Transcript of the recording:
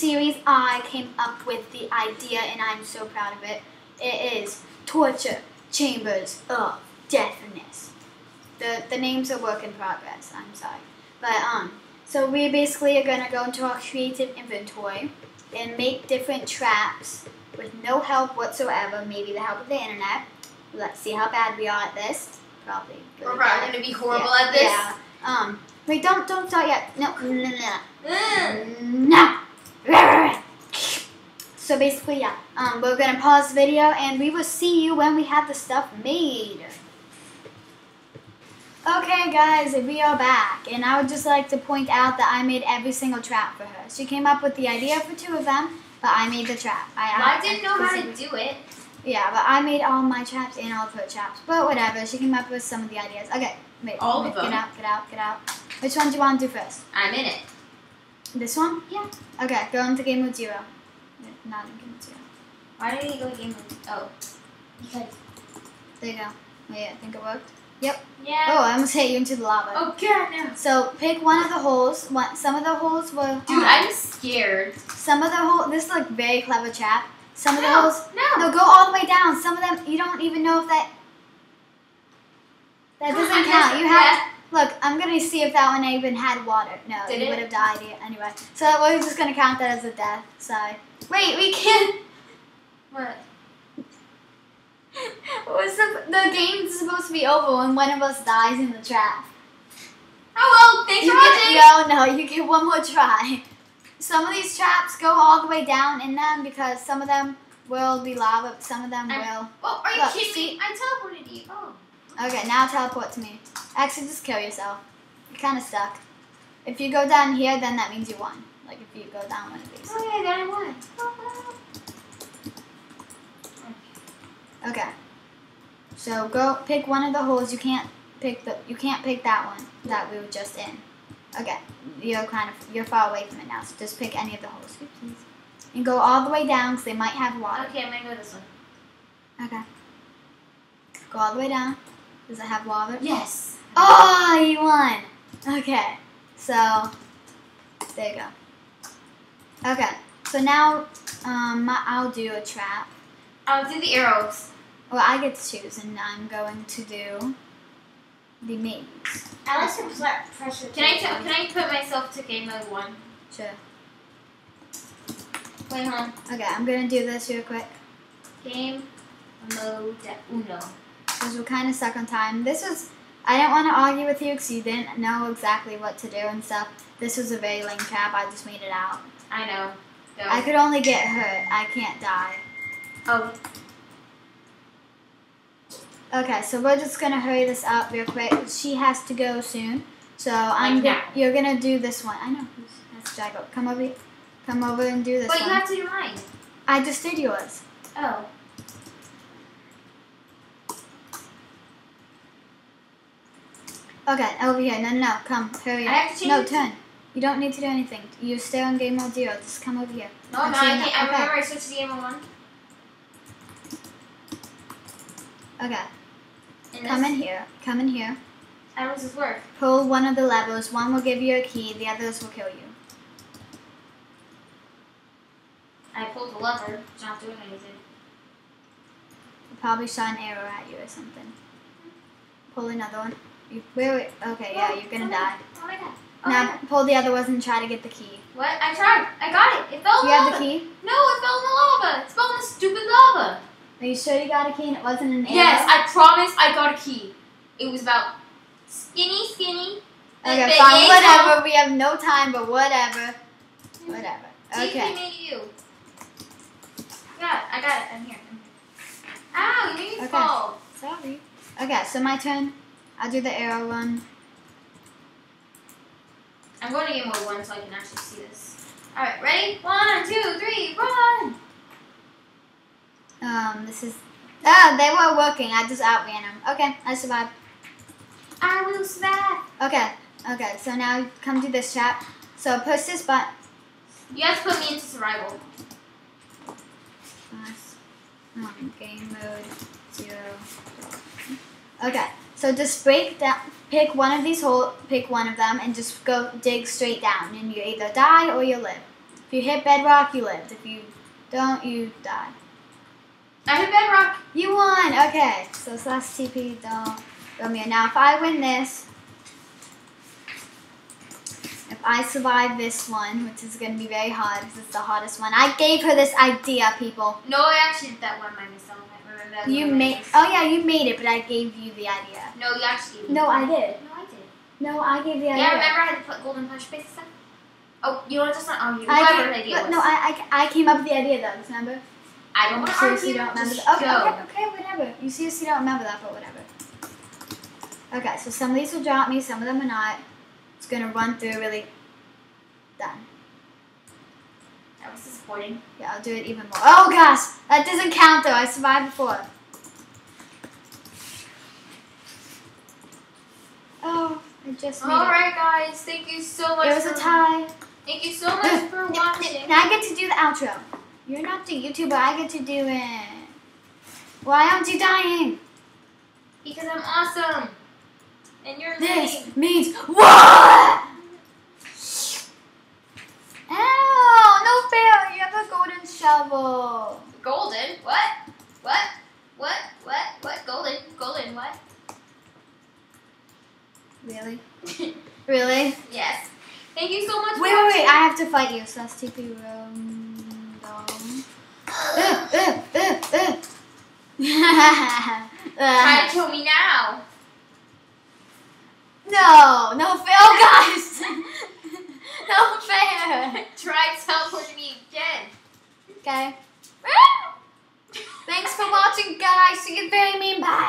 series, I came up with the idea, and I'm so proud of it. It is Torture Chambers of Deafness. The the name's a work in progress. I'm sorry, but um, so we basically are gonna go into our creative inventory and make different traps with no help whatsoever. Maybe the help of the internet. Let's see how bad we are at this. Probably. We're probably gonna be horrible Yeah, at this. Yeah. Um. Wait, don't don't start yet. No, no, no, no. No. So basically, yeah. Um, we're gonna pause the video, and we will see you when we have the stuff made. Okay, guys, we are back, and I would just like to point out that I made every single trap for her. She came up with the idea for two of them, but I made the trap. I, Well, I didn't know how to do it. Yeah, but I made all my traps and all of her traps. But whatever, she came up with some of the ideas. Okay, wait. All of wait, them? Get out, get out, get out. Which one do you want to do first? I'm in it. This one? Yeah. Okay, go into game mode zero. Not in game mode zero. Why did he go game mode? Oh. Because. There you go. Wait, I think it worked. Yep. Yeah. Oh, I almost hit you into the lava. Oh god no. So pick one of the holes. One, some of the holes were. Dude, I'm scared. Some of the holes. This is like very clever trap. Some of the No, holes. no. No, go all the way down. Some of them you don't even know if that. That doesn't count. You have. Look, I'm gonna see if that one even had water. No, Did it? would have died anyway. So we're just gonna count that as a death. Sorry. Wait, we can't. What? What's the, the game's supposed to be over when one of us dies in the trap. Oh well, thanks You for watching. no, no, you get one more try. Some of these traps go all the way down in them because some of them will be lava, but some of them I'm- will. Oh, are you Look, kidding me? I teleported you. Oh. Okay, now teleport to me. Actually, just kill yourself. You're kind of stuck. If you go down here, then that means you won. Like if you go down one of these. Oh yeah, then I won. Okay. So go pick one of the holes. You can't pick the. You can't pick that one that we were just in. Okay. You're kind of you're far away from it now. So just pick any of the holes, please. And go all the way down because they might have water. Okay, I'm gonna go this one. Okay. Go all the way down. Does it have water? Yes. Oh, you won. Okay. So there you go. Okay. So now um, I'll do a trap. I'll do the arrows. Well, I get to choose, and I'm going to do the maze. I like to pl- pressure. Can I? Can I put myself to game mode one? Sure. Wait, hold on. Okay, I'm gonna do this real quick Game mode uno. Because we're kind of stuck on time. This was I didn't want to argue with you because you didn't know exactly what to do and stuff. This was a very lame trap. I just made it out. I know. Go. I could only get hurt. I can't die. oh, Okay, so we're just gonna hurry this up real quick. She has to go soon, so I'm Like go- you're gonna do this one. I know. That's Jago. Come over. Come over and do this but you have to do mine. I just did yours. Oh. Okay, over here. No, no, no. Come, hurry up. have to change no, turn. You don't need to do anything. You stay on game mode zero. Just come over here. No, no, I can't. I okay. remember I switched to game mode one. Okay, And come this- in here. Come in here. How does this work? Pull one of the levers. One will give you a key. The others will kill you. I pulled the lever. It's not doing anything. Probably shot an arrow at you or something. Pull another one. You, wait, wait. Okay, yeah, you're gonna die. Oh my god. Oh my Now god. pull the other ones and try to get the key. What? I tried. I got it. It fell in You the have the key? No, it fell in the lava. It fell in the stupid lava. Are you sure you got a key and it wasn't an arrow? Yes, I promise I got a key. It was about skinny, skinny. Okay, fine, whatever. We have no time, but whatever. Whatever. Okay. made you. Yeah, I got it. I'm here. Ow, you made me Okay. fall. Sorry. Okay, so my turn. I'll do the arrow one. I'm going to game mode one so I can actually see this. Alright, ready? One, two, three, run! Um, this is. Ah, they were working. I just outran them. Okay, I survived. I will survive. Okay, okay. So now come to this trap. So push this button. You have to put me into survival. Um, game mode zero. Okay, so just break down. Pick one of these hole. Pick one of them and just go dig straight down, and you either die or you live. If you hit bedrock, you lived. If you don't, you die. I hit bedrock. You won. Okay. So slash TP don't Romeo. Now if I win this, if I survive this one, which is gonna be very hard because it's the hardest one. I gave her this idea, people. No, I actually did that one by myself. Remember that. You made. Oh yeah, you made it, but I gave you the idea. No, you actually. No, I did. No, I did. No, I gave the idea. Yeah, remember I had to put golden punch and stuff? Oh, you know what? That's not on you. I Whoever came- idea but was. no, I, I, I came up with the idea though. Remember? I don't You want to argue. don't remember Just? Okay, go. okay, okay, whatever. You seriously don't remember that, but whatever. Okay, so some of these will drop me, some of them are not. It's gonna run through really. Done. That was disappointing. Yeah, I'll do it even more. Oh gosh, that doesn't count though. I survived before. Oh, I just made All it. right, guys. Thank you so much. It was a tie. Thank you so much for watching. Now I get to do the outro. You're not the YouTuber. I get to do it. Why aren't you dying? Because I'm awesome. And you're This lame. means what? Ow! No fair. You have a golden. Golden? What? What? What? What? What? Golden? Golden? What? Really? Really? yes. Thank you so much. Wait, wait, wait. I have to fight you. So that's TP uh. Try to kill me now. no, no fair. Oh, guys. no fair. Try teleporting me again. Okay. Thanks for watching, guys. See you very mean. Bye.